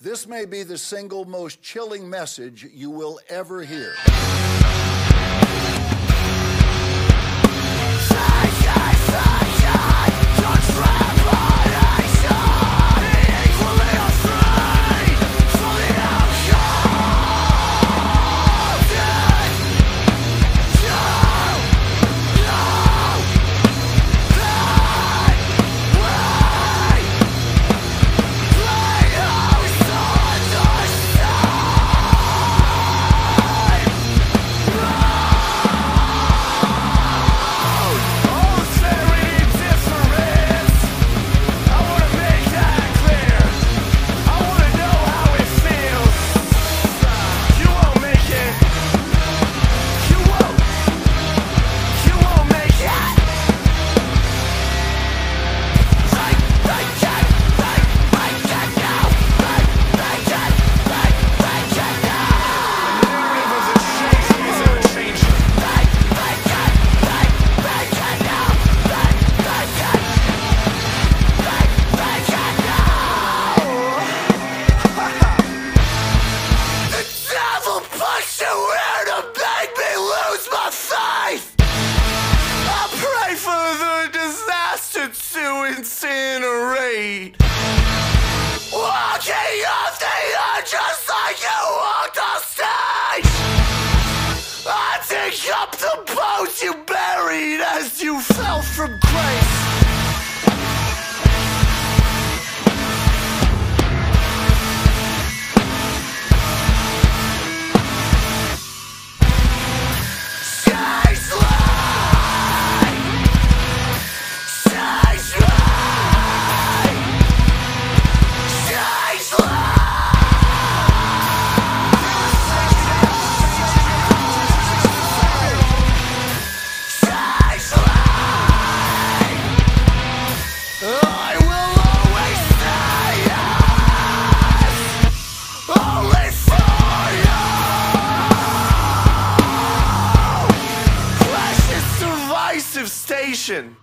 This may be the single most chilling message you will ever hear. Incinerate. Walking off the edge just like you walked on stage. I dig up the bones you buried as you fell from grace. Station.